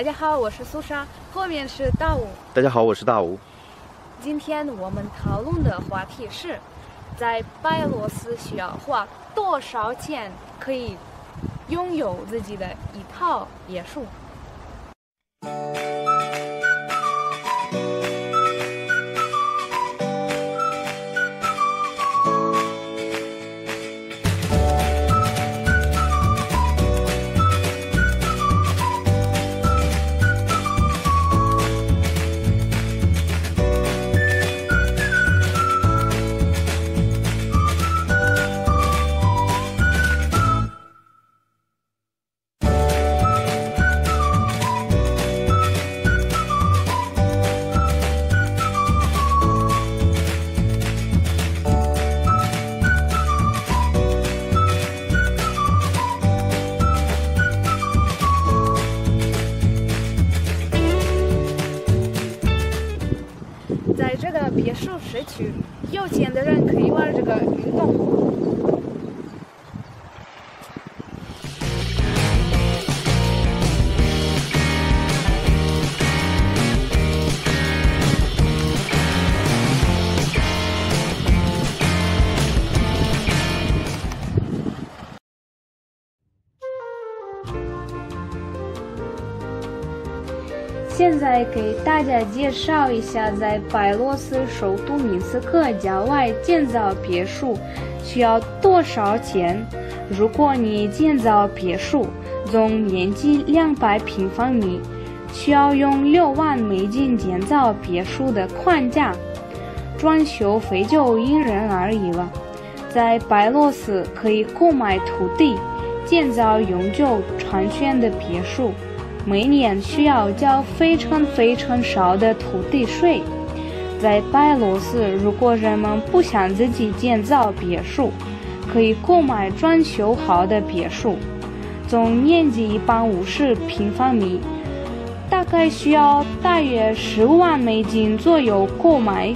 大家好，我是苏莎，后面是大吴。大家好，我是大吴。今天我们讨论的话题是，在白罗斯需要花多少钱可以拥有自己的一套别墅？别墅社区，有钱的人可以玩这个运动。现在给大家介绍一下，在白罗斯首都明斯克郊外建造别墅需要多少钱。如果你建造别墅，总面积两百平方米，需要用六万美金建造别墅的框架，装修费就因人而异了。在白罗斯可以购买土地，建造永久长全的别墅。每年需要交非常非常少的土地税。在白罗斯，如果人们不想自己建造别墅，可以购买装修好的别墅，总面积一百五十平方米，大概需要大约十万美金左右购买。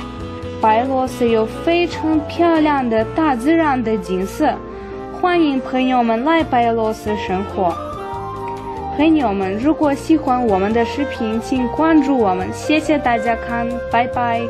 白罗斯有非常漂亮的大自然的景色，欢迎朋友们来白罗斯生活。朋友们，如果喜欢我们的视频，请关注我们，谢谢大家看，拜拜。